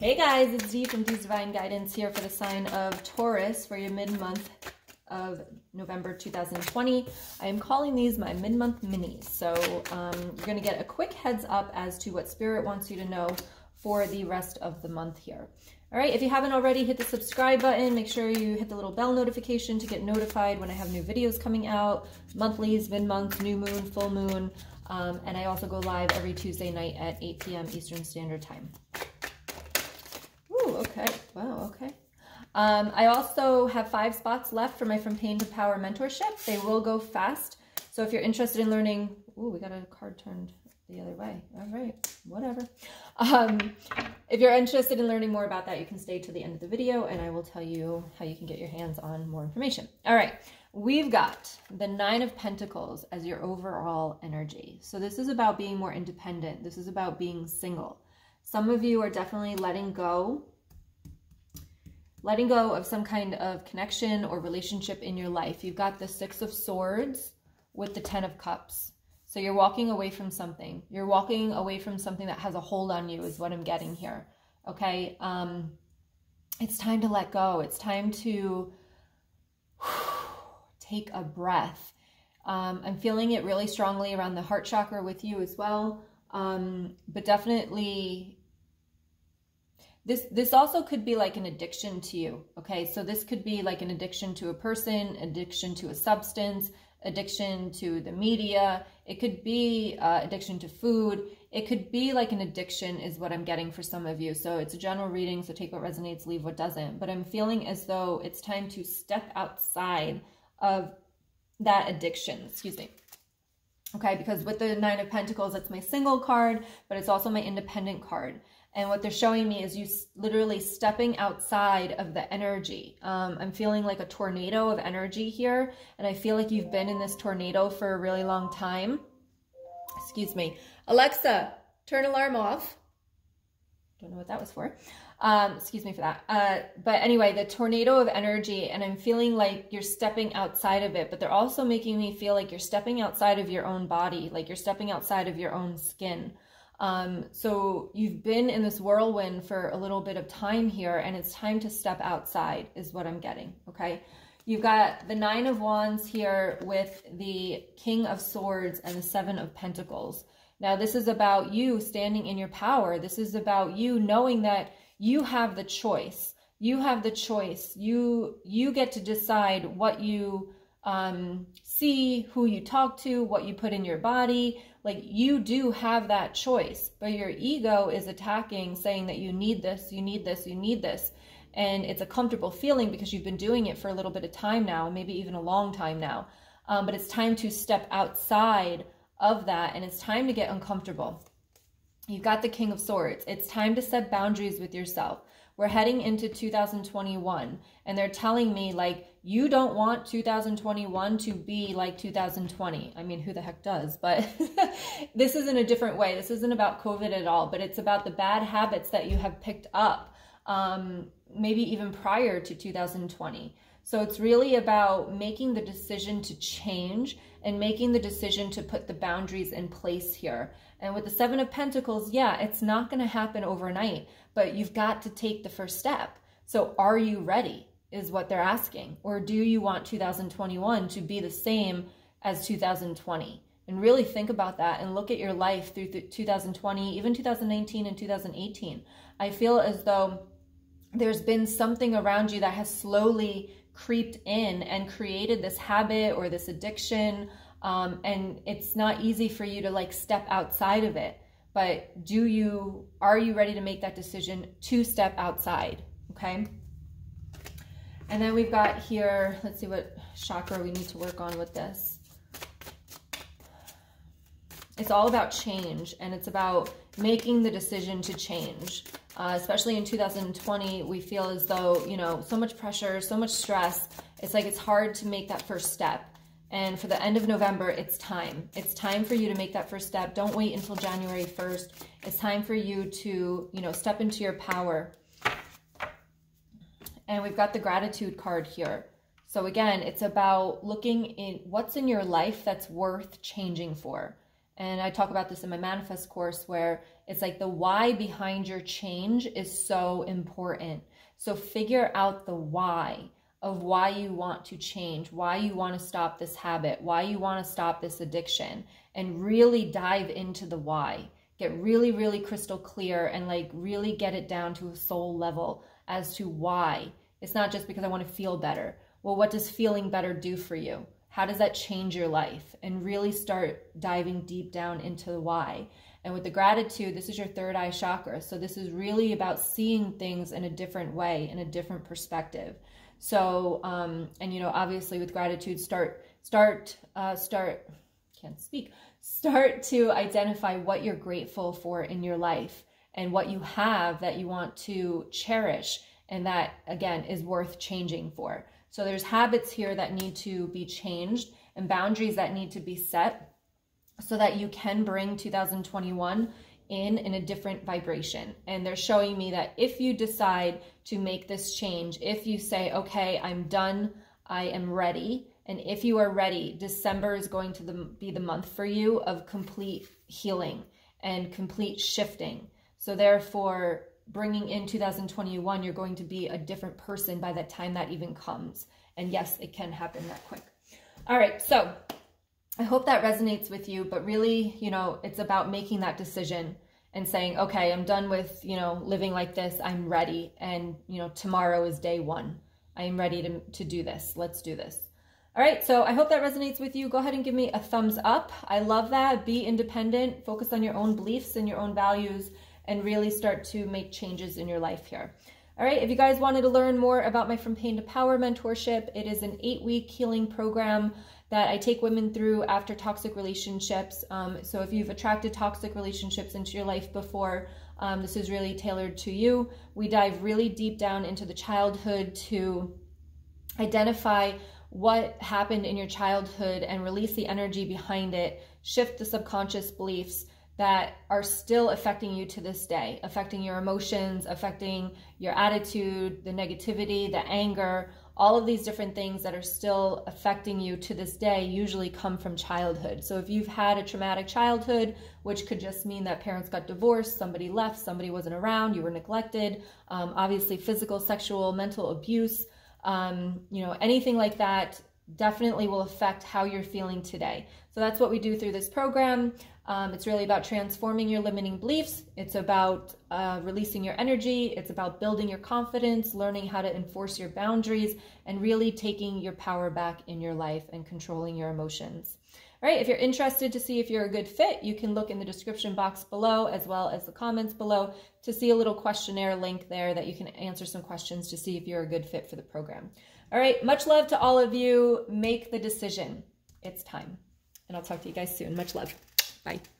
Hey guys, it's Dee from Dee's Divine Guidance here for the sign of Taurus for your mid-month of November 2020. I am calling these my mid-month minis. So um, you're going to get a quick heads up as to what Spirit wants you to know for the rest of the month here. All right, if you haven't already, hit the subscribe button. Make sure you hit the little bell notification to get notified when I have new videos coming out, monthlies, mid-month, new moon, full moon. Um, and I also go live every Tuesday night at 8 p.m. Eastern Standard Time. Wow, okay. Um, I also have five spots left for my From Pain to Power mentorship. They will go fast. So if you're interested in learning, ooh, we got a card turned the other way. All right, whatever. Um, if you're interested in learning more about that, you can stay to the end of the video and I will tell you how you can get your hands on more information. All right, we've got the Nine of Pentacles as your overall energy. So this is about being more independent. This is about being single. Some of you are definitely letting go letting go of some kind of connection or relationship in your life. You've got the Six of Swords with the Ten of Cups. So you're walking away from something. You're walking away from something that has a hold on you is what I'm getting here. Okay? Um, it's time to let go. It's time to take a breath. Um, I'm feeling it really strongly around the heart chakra with you as well. Um, but definitely this this also could be like an addiction to you okay? So this could be like an addiction to a person addiction to a substance addiction to the media. It could be uh, addiction to food. It could be like an addiction is what i'm getting for some of you. So it's a general reading so take what resonates leave what doesn't. But i'm feeling as though it's time to step outside of that addiction excuse me. Okay because with the nine of pentacles it's my single card but it's also my independent card and what they're showing me is you literally stepping outside of the energy. Um, I'm feeling like a tornado of energy here. And I feel like you've been in this tornado for a really long time. Excuse me. Alexa, turn alarm off. Don't know what that was for. Um, excuse me for that. Uh, but anyway, the tornado of energy, and I'm feeling like you're stepping outside of it, but they're also making me feel like you're stepping outside of your own body, like you're stepping outside of your own skin. Um, so you've been in this whirlwind for a little bit of time here and it's time to step outside is what I'm getting, okay? You've got the Nine of Wands here with the King of Swords and the Seven of Pentacles. Now, this is about you standing in your power. This is about you knowing that you have the choice. You have the choice. You, you get to decide what you um, see, who you talk to, what you put in your body, like you do have that choice, but your ego is attacking, saying that you need this, you need this, you need this. And it's a comfortable feeling because you've been doing it for a little bit of time now, maybe even a long time now. Um, but it's time to step outside of that and it's time to get uncomfortable. You've got the King of Swords. It's time to set boundaries with yourself. We're heading into 2021 and they're telling me like you don't want 2021 to be like 2020. I mean, who the heck does? But this is in a different way. This isn't about COVID at all, but it's about the bad habits that you have picked up, um, maybe even prior to 2020. So it's really about making the decision to change and making the decision to put the boundaries in place here. And with the Seven of Pentacles, yeah, it's not going to happen overnight, but you've got to take the first step. So are you ready? Is what they're asking. Or do you want 2021 to be the same as 2020? And really think about that and look at your life through 2020, even 2019 and 2018. I feel as though there's been something around you that has slowly creeped in and created this habit or this addiction. Um, and it's not easy for you to like step outside of it. But do you, are you ready to make that decision to step outside? Okay. And then we've got here, let's see what chakra we need to work on with this. It's all about change and it's about making the decision to change. Uh, especially in 2020, we feel as though, you know, so much pressure, so much stress. It's like it's hard to make that first step. And for the end of November, it's time. It's time for you to make that first step. Don't wait until January 1st. It's time for you to, you know, step into your power and we've got the gratitude card here. So again, it's about looking in what's in your life that's worth changing for. And I talk about this in my manifest course where It's like the why behind your change is so important. So figure out the why of why you want to change, why you want to stop this habit, why you want to stop this addiction, and really dive into the why. Get really, really crystal clear and like really get it down to a soul level as to why. It's not just because I want to feel better. Well, what does feeling better do for you? How does that change your life? And really start diving deep down into the why. And with the gratitude, this is your third eye chakra. So this is really about seeing things in a different way, in a different perspective. So, um, and you know, obviously with gratitude, start, start, uh, start, can't speak, start to identify what you're grateful for in your life and what you have that you want to cherish and that again is worth changing for. So there's habits here that need to be changed and boundaries that need to be set so that you can bring 2021 in in a different vibration. And they're showing me that if you decide to make this change, if you say, okay, I'm done, I am ready, and if you are ready, December is going to the, be the month for you of complete healing and complete shifting. So therefore, bringing in 2021, you're going to be a different person by the time that even comes. And yes, it can happen that quick. All right, so I hope that resonates with you, but really, you know, it's about making that decision and saying, okay, I'm done with, you know, living like this. I'm ready. And, you know, tomorrow is day one. I am ready to, to do this. Let's do this. All right, so I hope that resonates with you. Go ahead and give me a thumbs up. I love that. Be independent, focus on your own beliefs and your own values, and really start to make changes in your life here. All right, if you guys wanted to learn more about my From Pain to Power mentorship, it is an eight week healing program that I take women through after toxic relationships. Um, so if you've attracted toxic relationships into your life before, um, this is really tailored to you. We dive really deep down into the childhood to identify what happened in your childhood and release the energy behind it, shift the subconscious beliefs that are still affecting you to this day, affecting your emotions, affecting your attitude, the negativity, the anger, all of these different things that are still affecting you to this day usually come from childhood. So if you've had a traumatic childhood, which could just mean that parents got divorced, somebody left, somebody wasn't around, you were neglected, um, obviously physical, sexual, mental abuse, um, you know, anything like that definitely will affect how you're feeling today. So that's what we do through this program. Um, it's really about transforming your limiting beliefs. It's about uh, releasing your energy. It's about building your confidence, learning how to enforce your boundaries, and really taking your power back in your life and controlling your emotions. All right, if you're interested to see if you're a good fit, you can look in the description box below as well as the comments below to see a little questionnaire link there that you can answer some questions to see if you're a good fit for the program. All right, much love to all of you. Make the decision. It's time. And I'll talk to you guys soon. Much love. Bye.